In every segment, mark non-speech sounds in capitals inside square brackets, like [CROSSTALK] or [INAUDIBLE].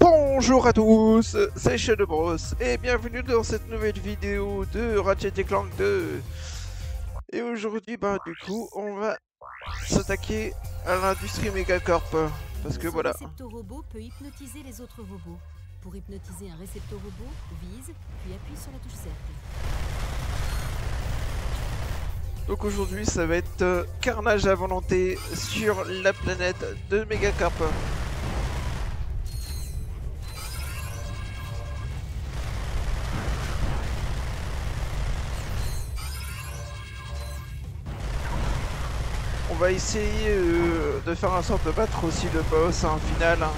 Bonjour à tous, c'est Shadow Bros et bienvenue dans cette nouvelle vidéo de Ratchet Clank 2. Et aujourd'hui, bah du coup, on va s'attaquer à l'industrie Megacorp. Parce que voilà. Robot peut hypnotiser les autres robots. Pour hypnotiser un réceptor-robot, vise, puis appuie sur la touche cercle. Donc aujourd'hui, ça va être euh, carnage à volonté sur la planète de Megacorp. Va essayer euh, de faire en sorte de battre aussi le boss en finale. hein.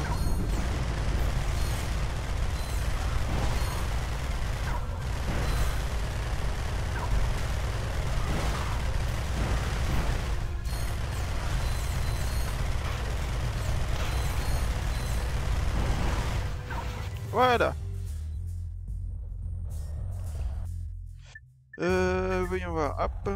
Voilà. Euh, voyons voir. Hop.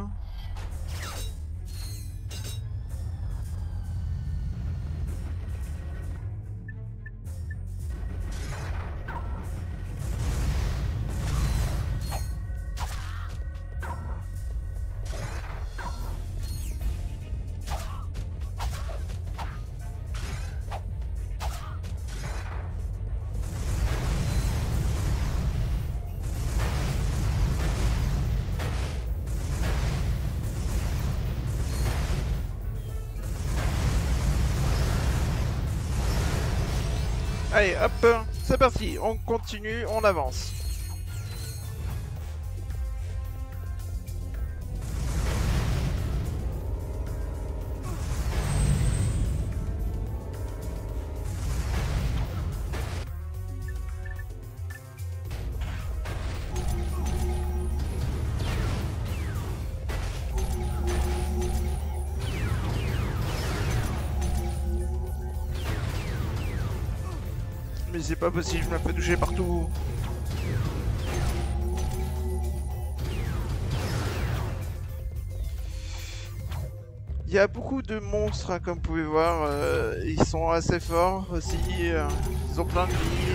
Allez, hop, c'est parti, on continue, on avance. C'est pas possible, je me fais toucher partout. Il y a beaucoup de monstres, hein, comme vous pouvez voir. euh, ils sont assez forts aussi. euh, ils ont plein de vie.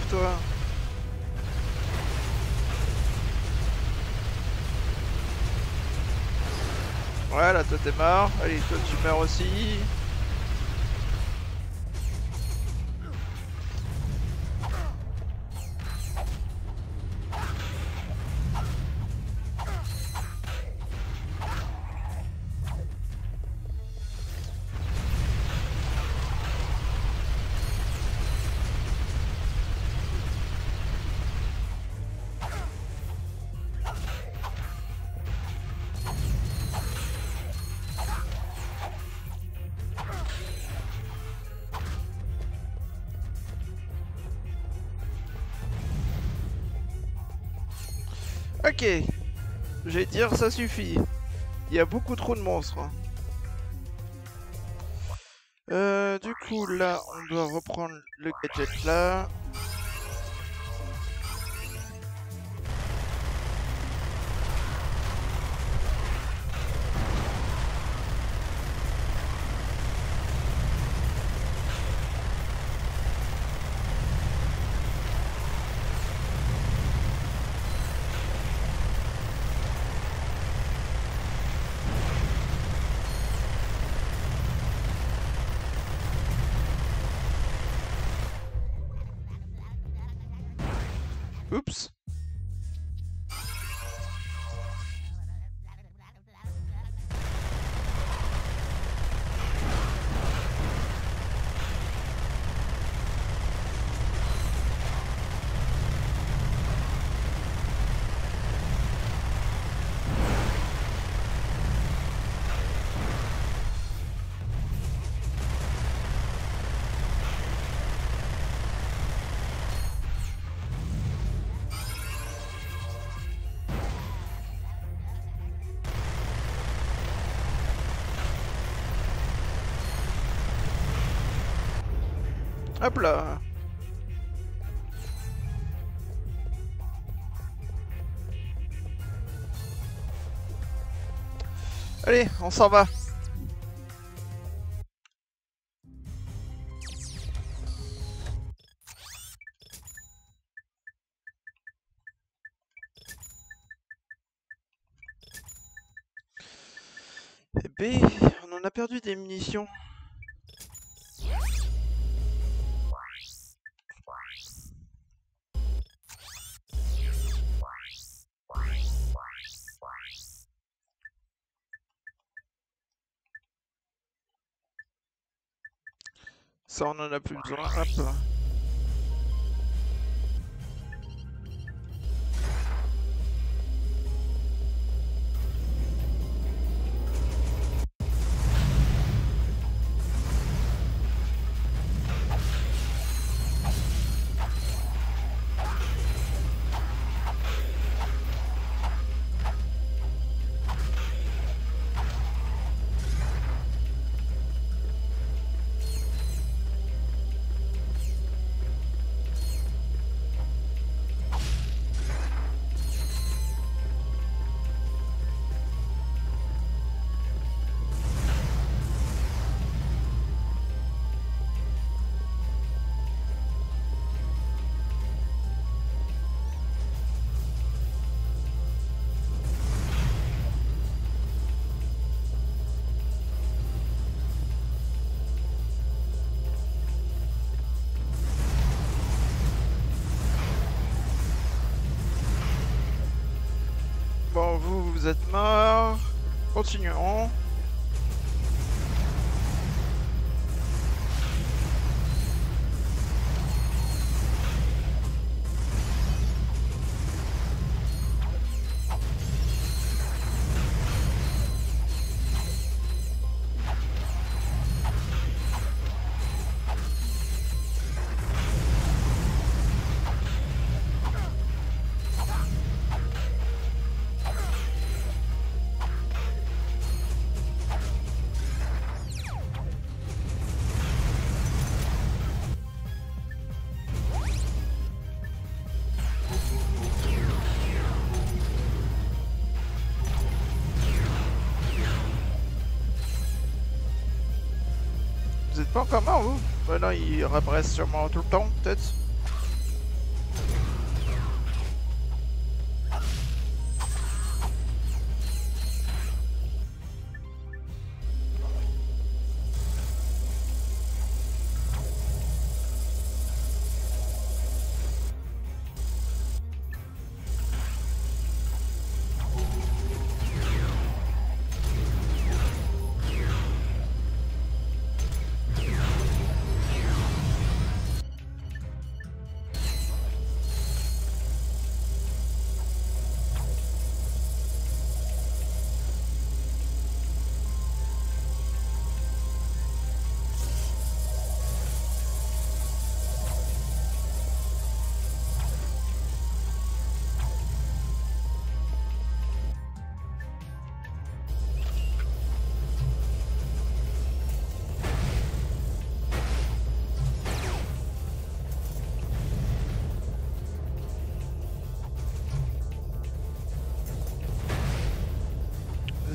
Toi Voilà, toi t'es mort. Allez, toi tu meurs aussi. Ok. Je vais dire, ça suffit. Il y a beaucoup trop de monstres. Euh, du coup, là, on doit reprendre le gadget là. Oups. Hop là Allez, on s'en va Eh ben, on en a perdu des munitions. Ça, on en a plus besoin. Hop. Vous, êtes mort. Continuons. Pas mort, vous non, il réapparaissent sûrement tout le temps, peut-être.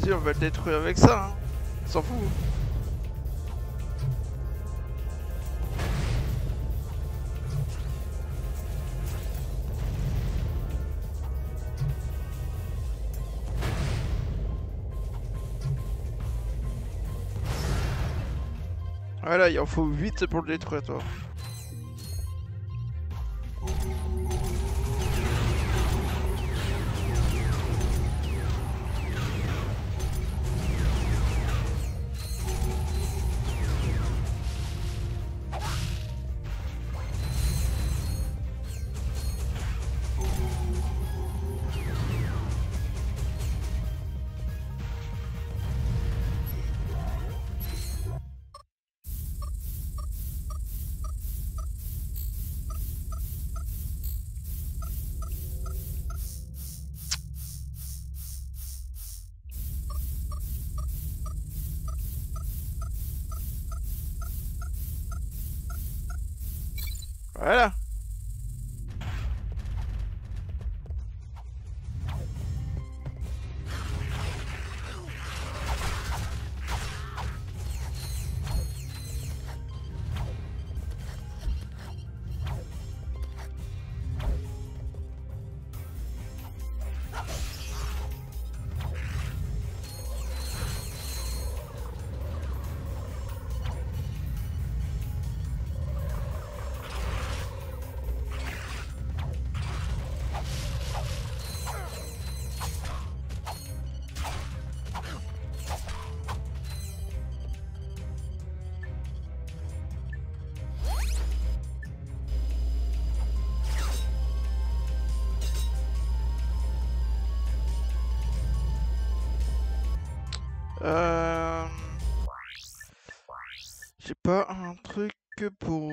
On va le détruire avec ça, hein. S'en fout. Voilà, il en faut 8 pour le détruire, toi. Pas un truc pour...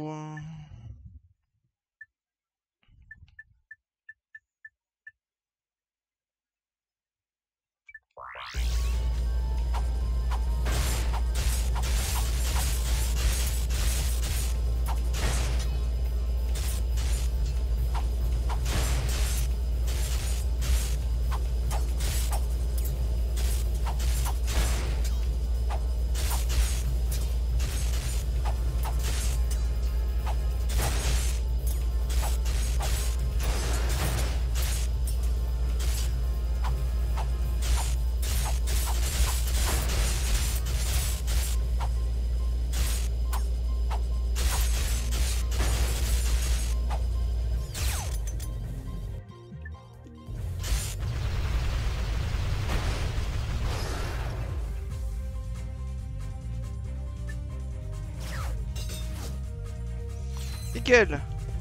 Nickel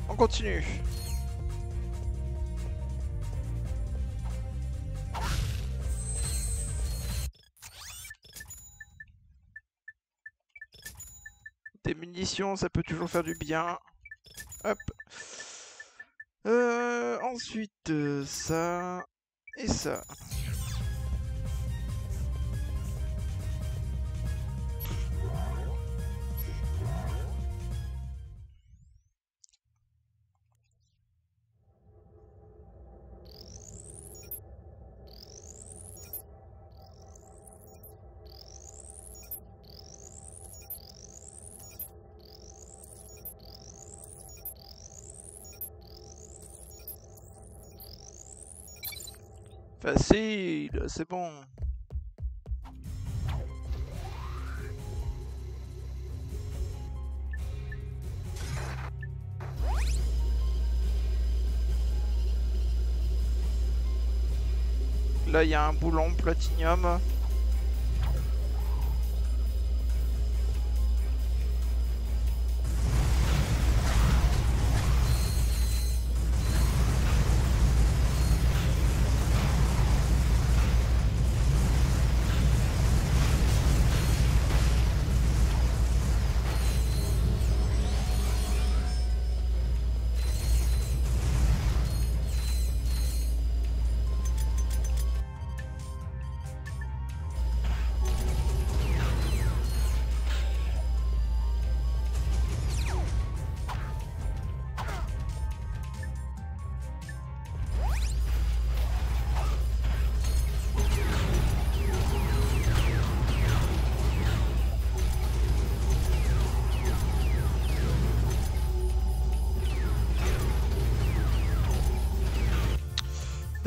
On continue. Des munitions, ça peut toujours faire du bien. Hop. Euh, ensuite, euh, ça et ça. Facile, c'est bon. Là, il y a un boulon platinium.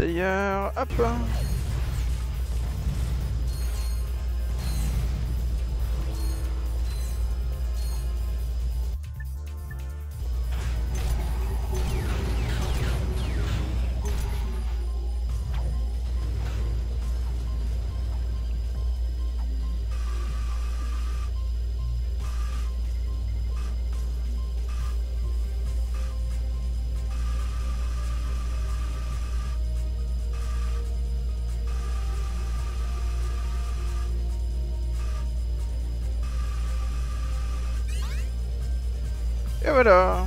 D'ailleurs, hop Et voilà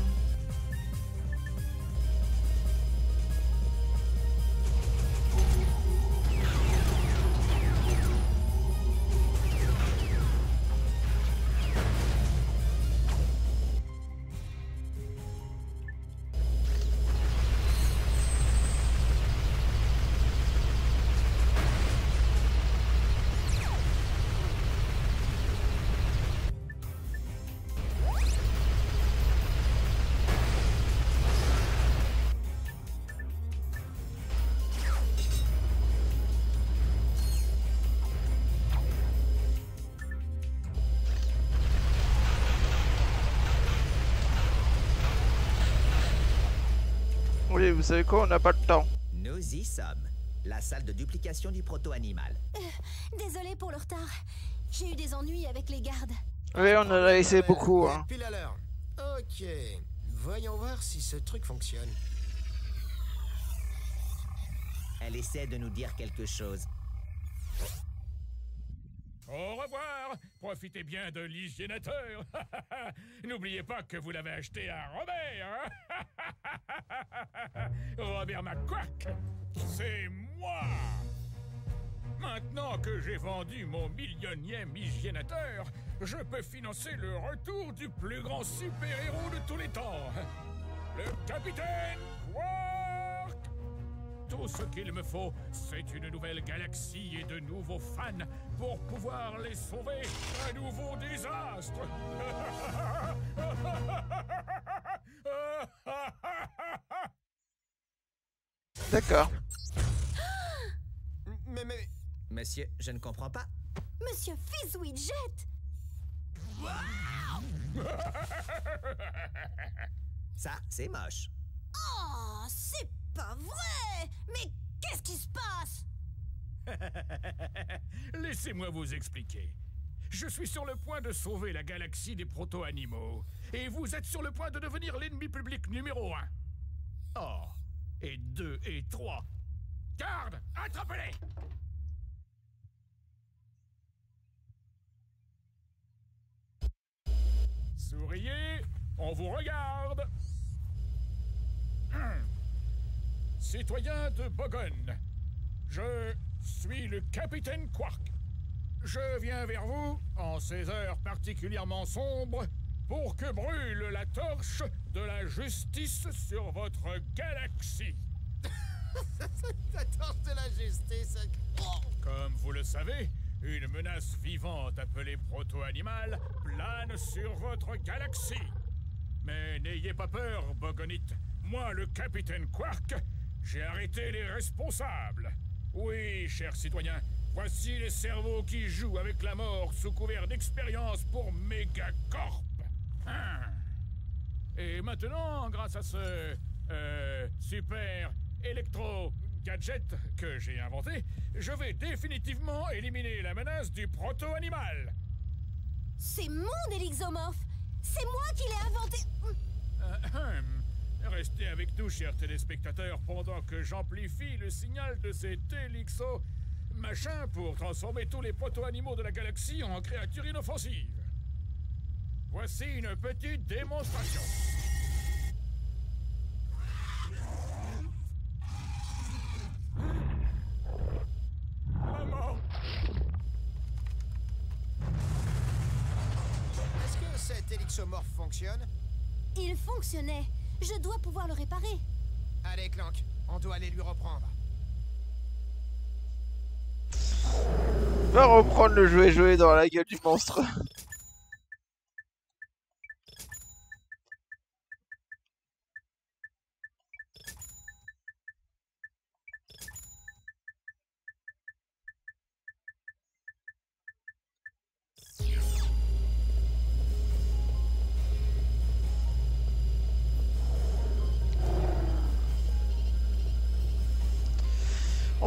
vous savez quoi, on n'a pas le temps. Nous y sommes. La salle de duplication du proto-animal. Désolé pour le retard. J'ai eu des ennuis avec les gardes. Oui, on en a laissé beaucoup. Hein. Pile à l'heure. Ok. Voyons voir si ce truc fonctionne. Elle essaie de nous dire quelque chose. Au revoir Profitez bien de l'hygiénateur. [LAUGHS] N'oubliez pas que vous l'avez acheté à Robert hein? [LAUGHS] Robert McQuack C'est moi. Maintenant que j'ai vendu mon millionième hygiénateur, je peux financer le retour du plus grand super-héros de tous les temps. Le Capitaine tout ce qu'il me faut, c'est une nouvelle galaxie et de nouveaux fans pour pouvoir les sauver d'un nouveau désastre. [LAUGHS] D'accord. [GASPS] Mais, mais. Monsieur, je ne comprends pas. Monsieur Fizzwidget Ça, c'est moche. Oh, c'est pas vrai Mais qu'est-ce qui se passe [LAUGHS] Laissez-moi vous expliquer. Je suis sur le point de sauver la galaxie des proto-animaux. Et vous êtes sur le point de devenir l'ennemi public numéro un. Oh, et deux et trois. Garde, attrapez-les Souriez, on vous regarde. [CLEARS THROAT] Citoyen de Bogonne, je suis le capitaine Quark. Je viens vers vous en ces heures particulièrement sombres pour que brûle la torche de la justice sur votre galaxie. [LAUGHS] La torche de la justice. Oh. Comme vous le savez, une menace vivante appelée proto-animal plane sur votre galaxie. Mais n'ayez pas peur, Bogonite. Moi, le capitaine Quark, j'ai arrêté les responsables. Oui, chers citoyens, voici les cerveaux qui jouent avec la mort sous couvert d'expérience pour Megacorp. Hein. Et maintenant, grâce à ce euh, super électro gadget que j'ai inventé, je vais définitivement éliminer la menace du proto-animal. C'est mon élixomorphe C'est moi qui l'ai inventé Ahem. Restez avec nous, chers téléspectateurs, pendant que j'amplifie le signal de cet élixo machin pour transformer tous les proto-animaux de la galaxie en créatures inoffensives. Voici une petite démonstration. Maman Est-ce que cet élixomorphe fonctionne Il fonctionnait Je dois pouvoir le réparer Allez, Clank, on doit aller lui reprendre. Va reprendre le jouet jouet dans la gueule du monstre.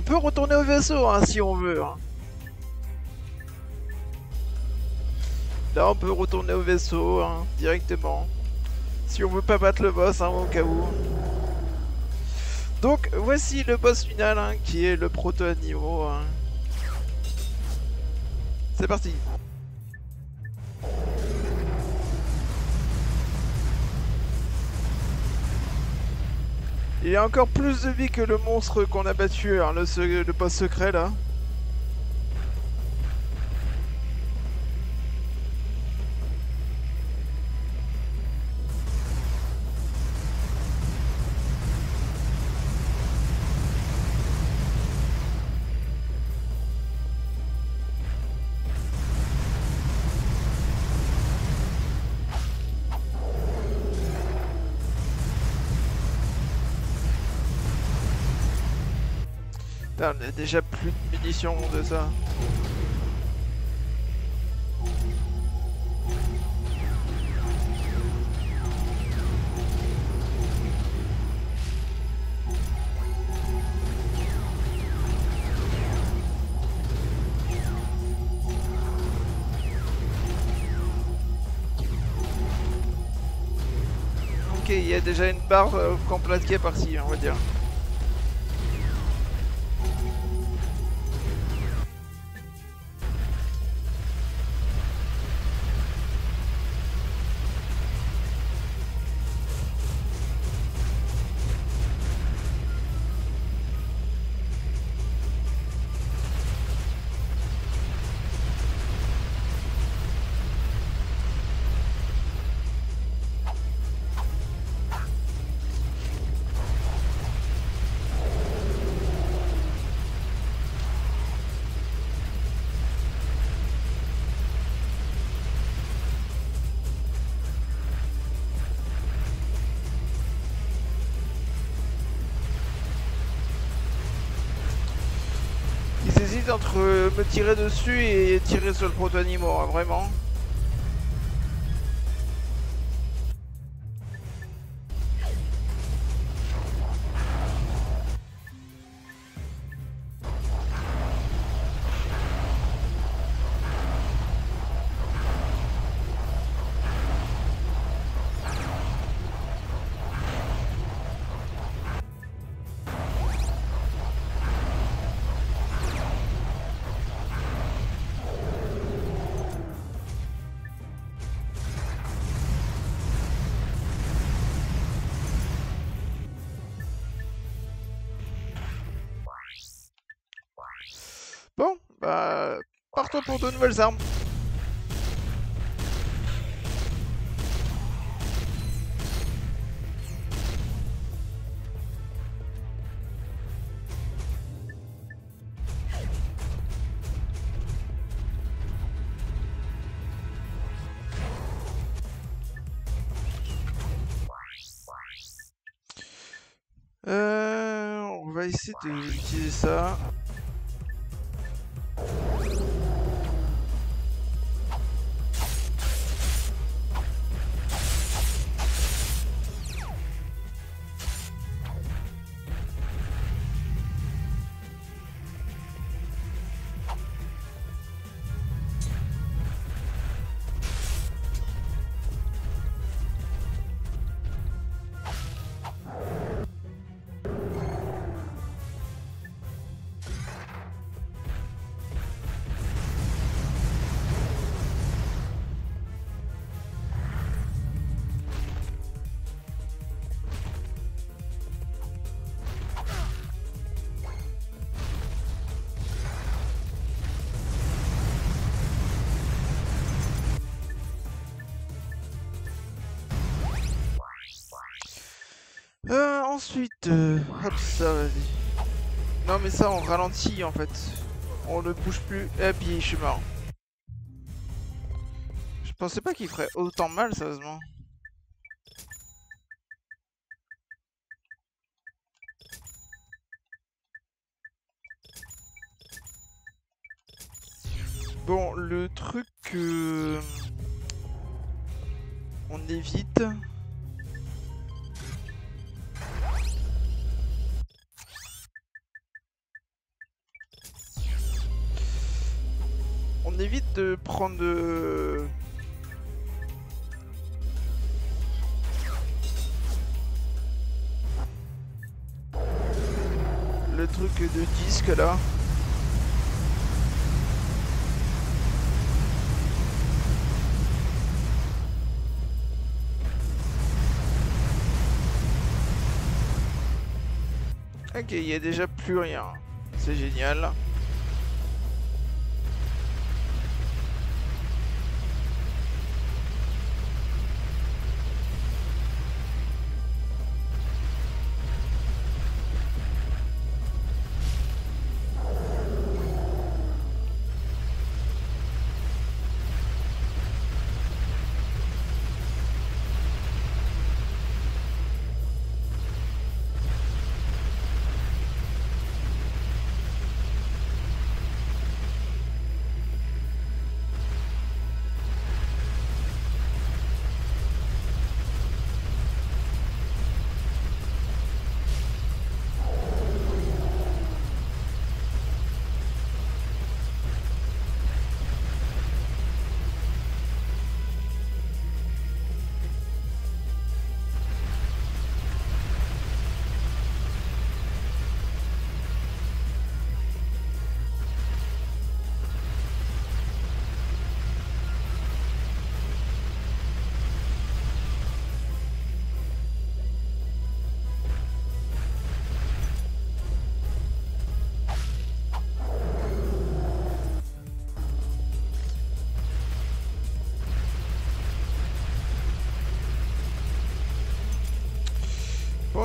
On peut retourner au vaisseau hein, si on veut. hein. Là, on peut retourner au vaisseau hein, directement. Si on veut pas battre le boss, au cas où. Donc, voici le boss final, qui est le proto-animo. hein. C'est parti. Il a encore plus de vie que le monstre qu'on a battu, hein, le, le boss secret là. On a déjà plus de munitions de ça. Ok, il y a déjà une barre euh, complète qui est partie, on va dire. Tirer dessus et tirer sur le proto-animaux, hein, vraiment. Pour de nouvelles armes. Euh, on va essayer d'utiliser ça. Ensuite, euh, hop, ça, vas-y. Non, mais ça, on ralentit en fait. On ne bouge plus. Et puis, je suis mort. Je pensais pas qu'il ferait autant mal, sérieusement. Bon, le truc que on évite. On évite de prendre euh, le truc de disque là. Ok, il y a déjà plus rien. C'est génial.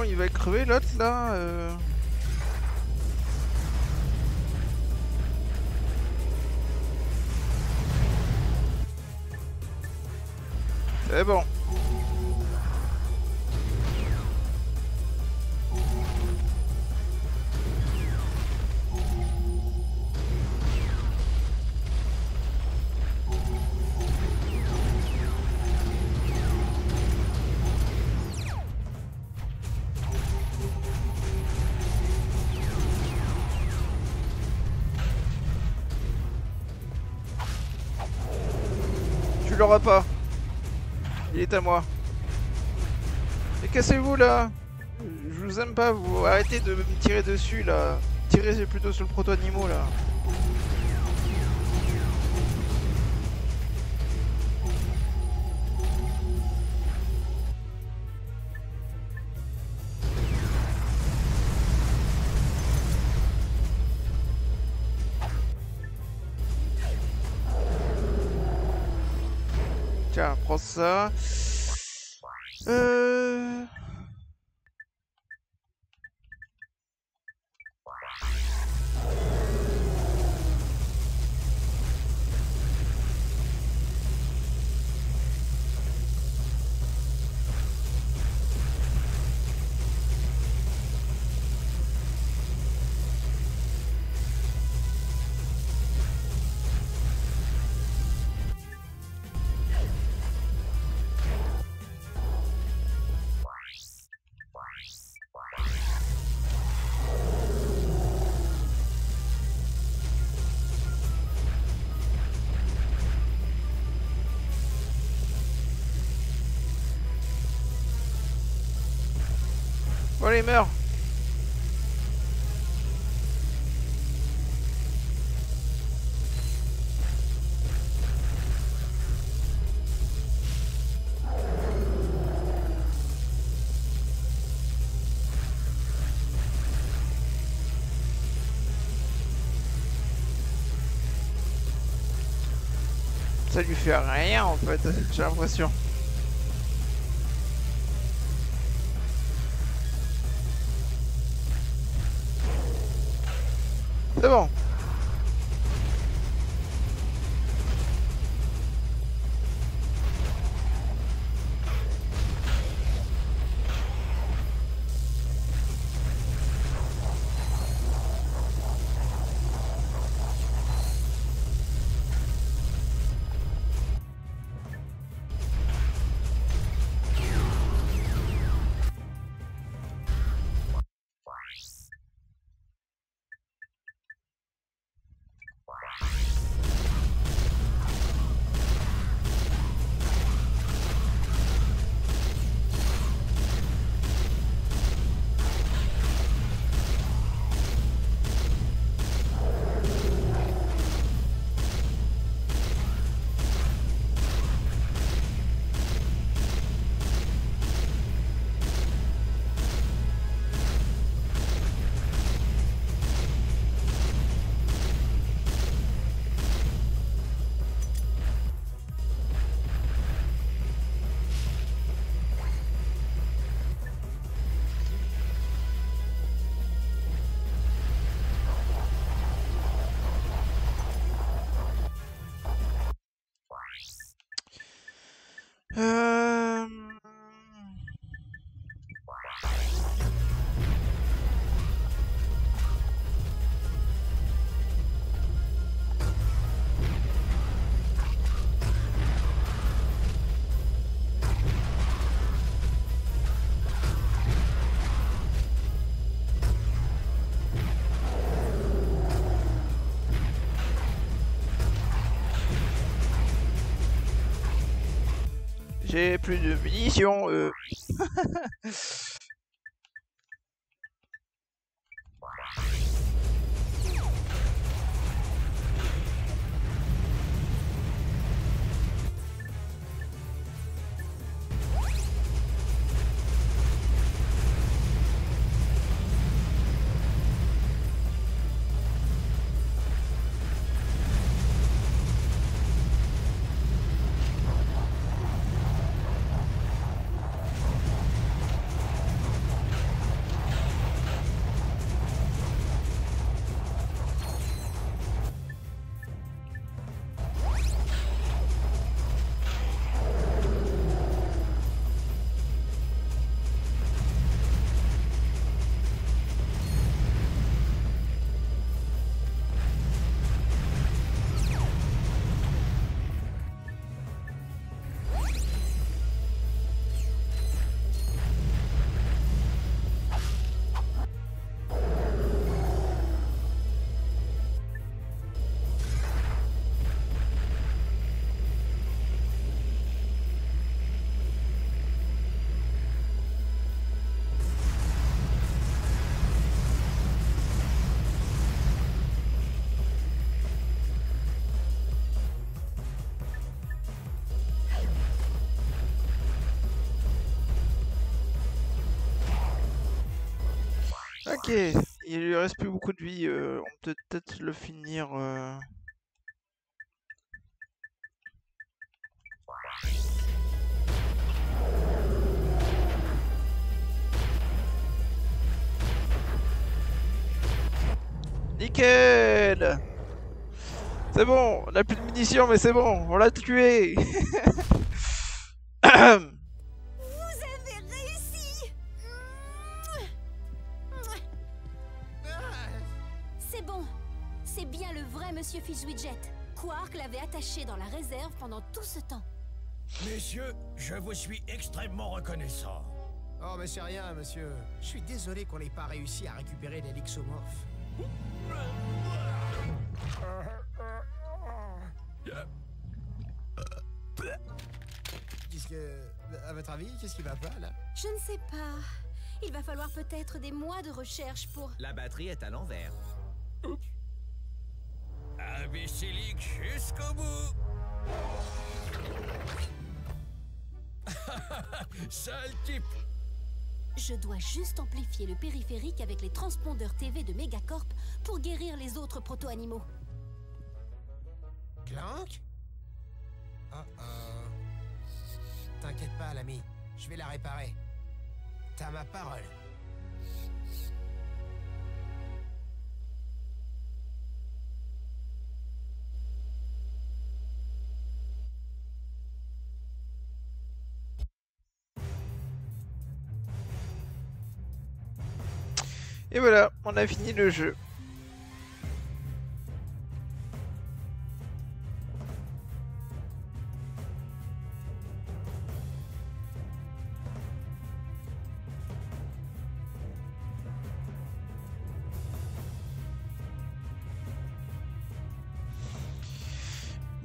Il va crever l'autre là euh. C'est bon. L'auras pas. Il est à moi. Et cassez-vous là Je vous aime pas, vous arrêtez de me tirer dessus là. Tirez plutôt sur le proto-animaux là. Prends ça. Euh... Allez, meurs Ça lui fait rien en fait, [LAUGHS] j'ai l'impression. Plus de munitions. Euh... [LAUGHS] Ok, il lui reste plus beaucoup de vie. euh, on peut peut-être le finir. euh. Nickel C'est bon, on a plus de munitions, mais c'est bon, on l'a tué [LAUGHS] Quark l'avait attaché dans la réserve pendant tout ce temps. Messieurs, je vous suis extrêmement reconnaissant. Oh, mais c'est rien, monsieur. Je suis désolé qu'on n'ait pas réussi à récupérer les Lixomorphes. Qu'est-ce que... À votre avis, qu'est-ce qui va pas, là? Je ne sais pas. Il va falloir peut-être des mois de recherche pour... La batterie est à l'envers. Imbécilique jusqu'au bout. [LAUGHS] Sale type. Je dois juste amplifier le périphérique avec les transpondeurs TV de Megacorp pour guérir les autres proto-animaux. Clank? Oh oh. T'inquiète pas, l'ami. Je vais la réparer. T'as ma parole. Et voilà, on a fini le jeu.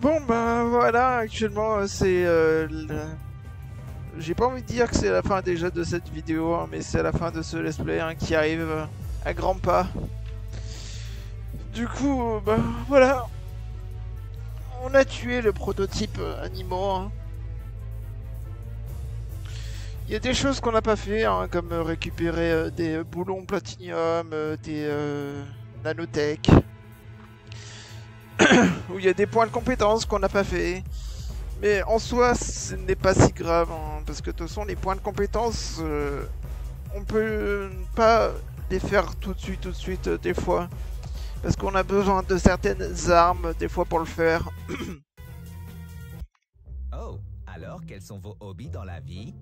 Bon ben voilà, actuellement euh, c'est euh, J'ai pas envie de dire que c'est la fin déjà de cette vidéo, hein, mais c'est la fin de ce let's play hein, qui arrive euh, à grands pas. Du coup, euh, bah voilà. On a tué le prototype euh, animaux. hein. Il y a des choses qu'on n'a pas fait, hein, comme euh, récupérer des boulons platinium, des nanotech. [COUGHS] Où il y a des points de compétence qu'on n'a pas fait. Mais en soi, ce n'est pas si grave, hein, parce que de toute façon, les points de compétence, on peut pas les faire tout de suite, tout de suite, euh, des fois. Parce qu'on a besoin de certaines armes, des fois, pour le faire. [CLEARS THROAT] Oh, alors quels sont vos hobbies dans la vie?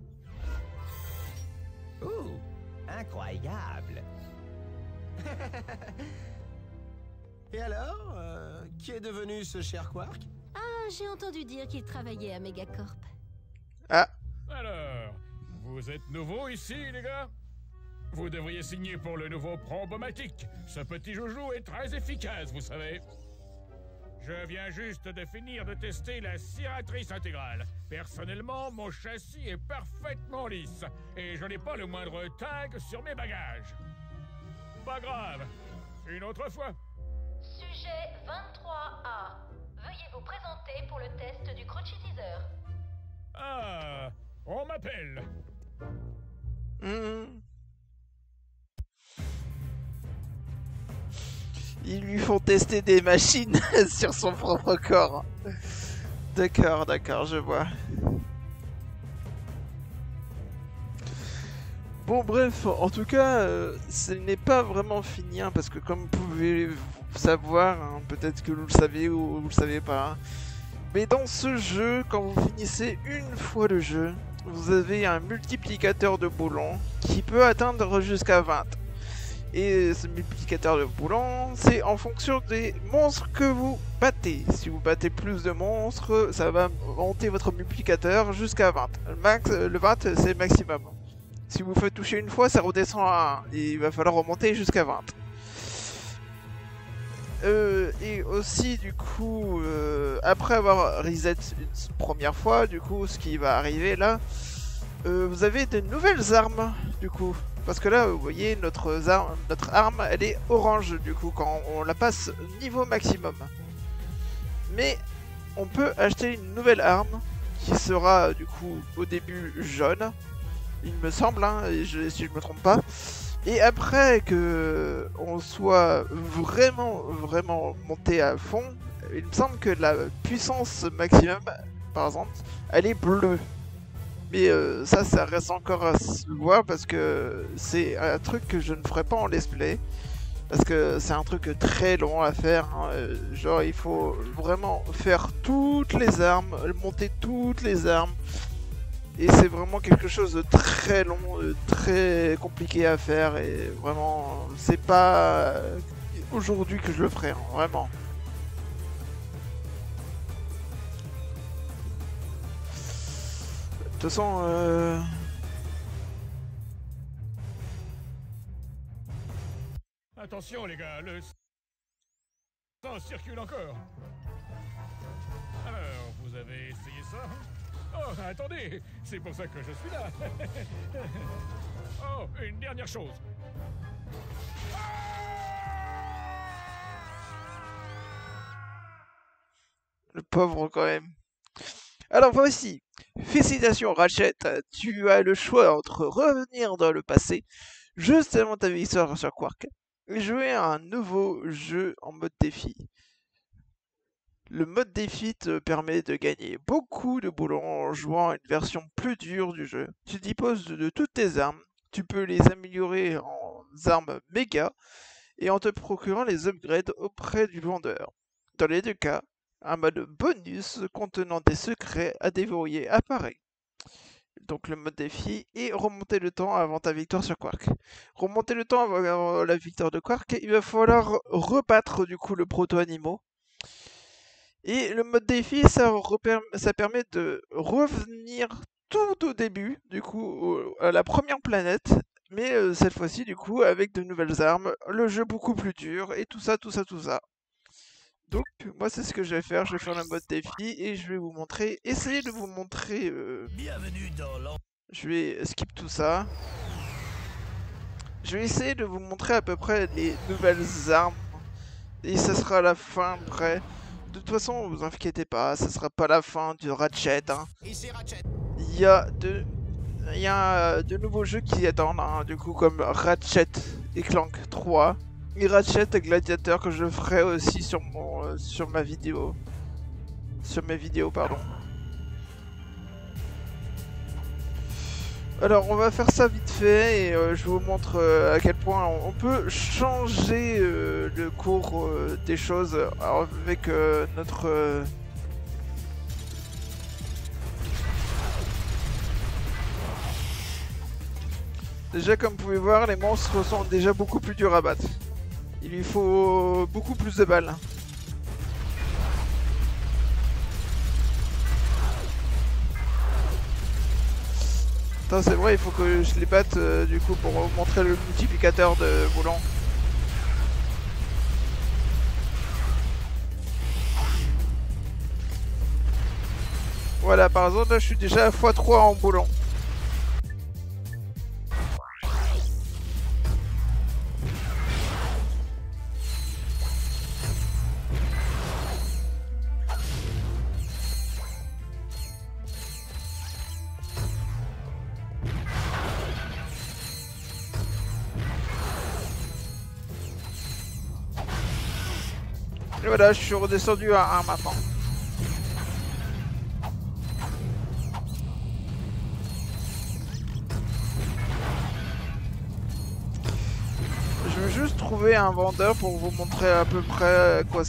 Ouh, incroyable. [LAUGHS] Et alors euh, Qui est devenu ce cher Quark? Ah, j'ai entendu dire qu'il travaillait à Megacorp. Ah, Alors, vous êtes nouveau ici, les gars? Vous devriez signer pour le nouveau Probomatic. Ce petit joujou est très efficace, vous savez. Je viens juste de finir de tester la ciratrice intégrale. Personnellement, mon châssis est parfaitement lisse et je n'ai pas le moindre tag sur mes bagages. Pas grave, une autre fois. Sujet 23A. Veuillez vous présenter pour le test du Crunchy Teaser. Ah, on m'appelle. hmm. Ils lui font tester des machines [LAUGHS] sur son propre corps. D'accord, d'accord, je vois. Bon bref, en tout cas, euh, ce n'est pas vraiment fini, hein, parce que comme vous pouvez savoir, hein, peut-être que vous le savez ou vous le savez pas, hein, mais dans ce jeu, quand vous finissez une fois le jeu, vous avez un multiplicateur de boulons qui peut atteindre jusqu'à 20. Et ce multiplicateur de boulons, c'est en fonction des monstres que vous battez. Si vous battez plus de monstres, ça va monter votre multiplicateur jusqu'à 20. Le max, le 20, c'est le maximum. Si vous faites toucher une fois, ça redescend à 1. Et il va falloir remonter jusqu'à 20. Euh, et aussi, du coup, euh, après avoir reset une première fois, du coup, ce qui va arriver là, euh, vous avez de nouvelles armes, du coup. Parce que là, vous voyez, notre, ar- notre arme, elle est orange, du coup, quand on la passe niveau maximum. Mais on peut acheter une nouvelle arme qui sera, du coup, au début jaune. Il me semble, hein, je- si je me trompe pas. Et après que on soit vraiment, vraiment monté à fond, il me semble que la puissance maximum, par exemple, elle est bleue. Mais euh, ça, ça reste encore à se voir parce que c'est un truc que je ne ferai pas en let's play. Parce que c'est un truc très long à faire. hein. Euh, Genre, il faut vraiment faire toutes les armes, monter toutes les armes. Et c'est vraiment quelque chose de très long, de très compliqué à faire. Et vraiment, c'est pas euh, aujourd'hui que je le ferai, hein, vraiment. Toute façon, euh... Attention les gars, le sang circule encore. Alors, vous avez essayé ça? Oh, attendez, c'est pour ça que je suis là. oh, une dernière chose. le pauvre quand même. Alors voici, félicitations Ratchet, tu as le choix entre revenir dans le passé, juste avant ta victoire sur Quark, et jouer à un nouveau jeu en mode défi. Le mode défi te permet de gagner beaucoup de boulons en jouant à une version plus dure du jeu. Tu disposes de, toutes tes armes, tu peux les améliorer en armes méga, et en te procurant les upgrades auprès du vendeur. Dans les deux cas, un mode bonus contenant des secrets à déverrouiller apparaît. Donc le mode défi et remonter le temps avant ta victoire sur Quark. Remonter le temps avant la victoire de Quark, il va falloir rebattre du coup le proto-animaux. Et le mode défi, ça, ça permet de revenir tout au début, du coup, à la première planète, mais euh, cette fois-ci, du coup, avec de nouvelles armes, le jeu beaucoup plus dur, et tout ça, tout ça, tout ça. Donc, moi, c'est ce que je vais faire. Je vais faire le mode défi et je vais vous montrer. Essayer de vous montrer. euh, Bienvenue dans l'an. je vais skip tout ça. Je vais essayer de vous montrer à peu près les nouvelles armes. Et ça sera la fin après. De toute façon, vous inquiétez pas, ça sera pas la fin du Ratchet. hein. Il y a de, il y a euh, de nouveaux jeux qui attendent, hein, du coup comme Ratchet et Clank 3 et Ratchet et Gladiator que je ferai aussi sur mon, euh, sur ma vidéo, sur mes vidéos pardon. Alors on va faire ça vite fait et euh, je vous montre euh, à quel point on, peut changer le cours des choses avec notre Déjà, comme vous pouvez voir, les monstres sont déjà beaucoup plus durs à battre. Il lui faut beaucoup plus de balles. C'est vrai, il faut que je les batte euh, du coup pour montrer le multiplicateur de boulon. Voilà, par exemple, là je suis déjà à x3 en boulon. Je suis redescendu à 1 maintenant. Je veux juste trouver un vendeur pour vous montrer à peu près quoi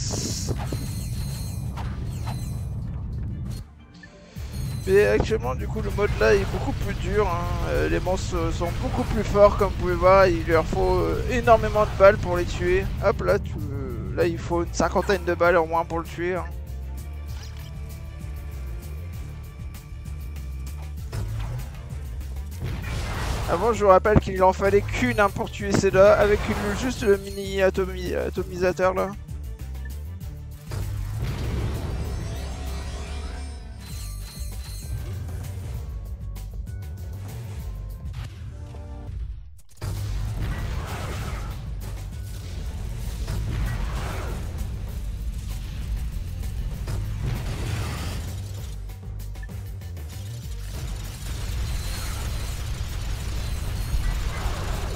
Mais actuellement, du coup, le mode là est beaucoup plus dur. hein. Euh, Les monstres sont beaucoup plus forts, comme vous pouvez voir. Il leur faut euh, énormément de balles pour les tuer. Hop, là, tu... là, il faut une cinquantaine de balles au moins pour le tuer. hein. Avant, je vous rappelle qu'il en fallait qu'une hein, pour tuer celle-là, avec juste le mini atomi- atomisateur là.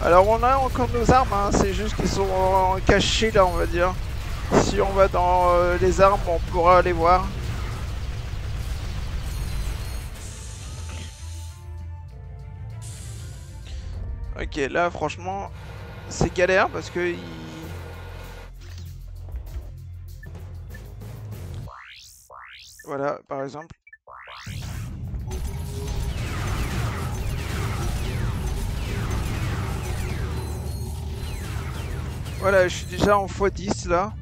Alors on a encore nos armes, hein, c'est juste qu'ils sont euh, cachés là on va dire. Si on va dans euh, les armes on pourra les voir. Ok là franchement c'est galère parce que il... Voilà par exemple. Voilà, je suis déjà en x10 là.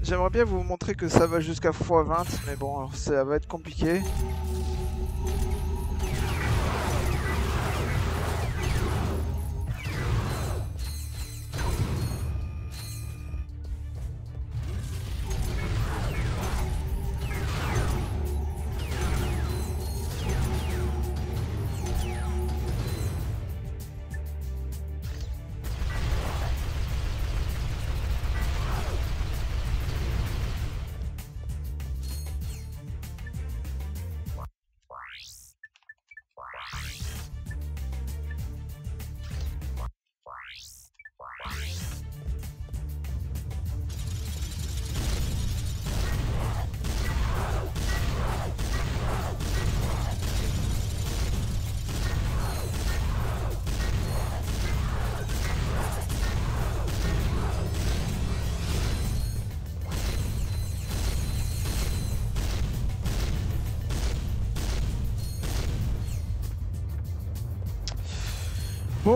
J'aimerais bien vous montrer que ça va jusqu'à x20, mais bon, ça va être compliqué.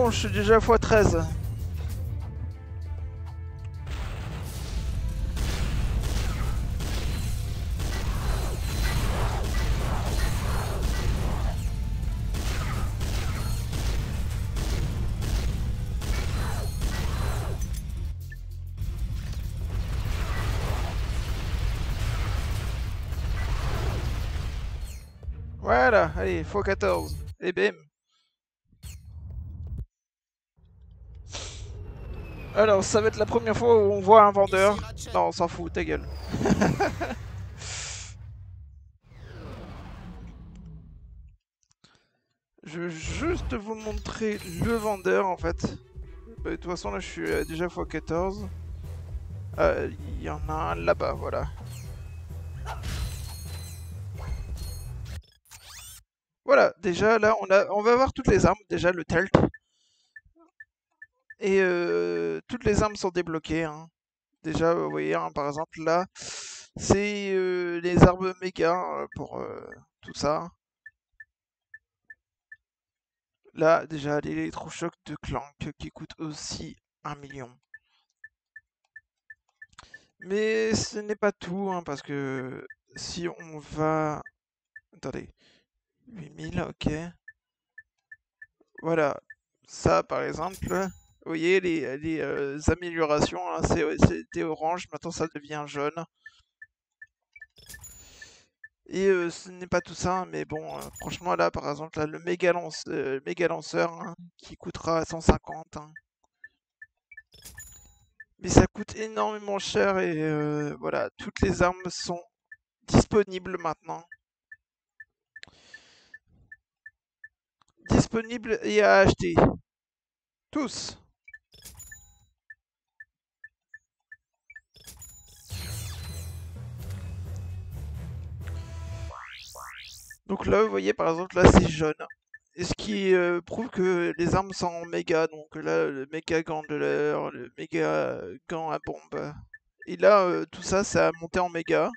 Bon, je suis déjà à x13. Voilà, allez, x14. Et bim. Alors, ça va être la première fois où on voit un vendeur. Non, on s'en fout, ta gueule. [LAUGHS] je vais juste vous montrer le vendeur en fait. Bah, de toute façon, là je suis euh, déjà x14. Euh, Il y en a un là-bas, voilà. Voilà, déjà là on, a, on va avoir toutes les armes. Déjà le telt. Et euh, toutes les armes sont débloquées. Hein. Déjà, vous voyez, hein, par exemple, là, c'est les armes méga euh, pour tout ça. Là, déjà, l'électrochoc de Clank qui coûte aussi un million. Mais ce n'est pas tout, hein, parce que si on va... Attendez. 8000, ok. Voilà. Ça, par exemple, vous voyez les, les euh, améliorations, hein, c'était orange, maintenant ça devient jaune. Et euh, ce n'est pas tout ça, mais bon, euh, franchement là par exemple, là, le méga, lance, euh, méga lanceur hein, qui coûtera 150. Hein. Mais ça coûte énormément cher et euh, voilà, toutes les armes sont disponibles maintenant. Disponibles et à acheter. Tous. Donc là, vous voyez, par exemple, là, c'est jaune. Et ce qui euh, prouve que les armes sont en méga. Donc là, le méga gant de l'air, le méga gant à bombe. Et là, euh, tout ça, c'est à monter en méga.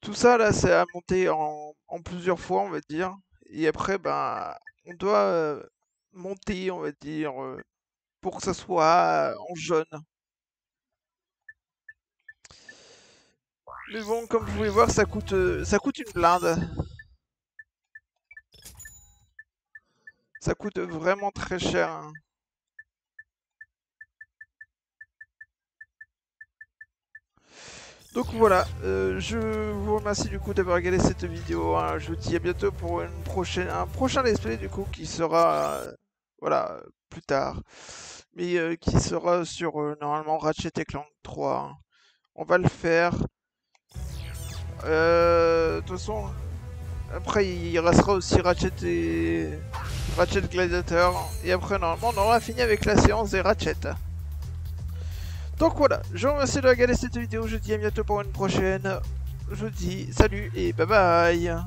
Tout ça, là, à monter en, en, plusieurs fois, on va dire. Et après, ben, on doit euh, monter, on va dire, pour que ça soit en jaune. Mais bon, comme vous pouvez voir, ça coûte, euh, ça coûte une blinde. Ça coûte vraiment très cher. Hein. Donc voilà, euh, je vous remercie du coup d'avoir regardé cette vidéo. Hein. Je vous dis à bientôt pour une prochaine, un prochain display du coup qui sera, euh, voilà, plus tard. Mais euh, qui sera sur normalement Ratchet Clank 3. Hein. On va le faire. Euh, de toute façon, après il restera aussi Ratchet et Ratchet Gladiator. Et après, normalement, on aura fini avec la séance des Ratchet. Donc voilà, je vous remercie de regarder cette vidéo. Je vous dis à bientôt pour une prochaine. Je vous dis salut et bye bye.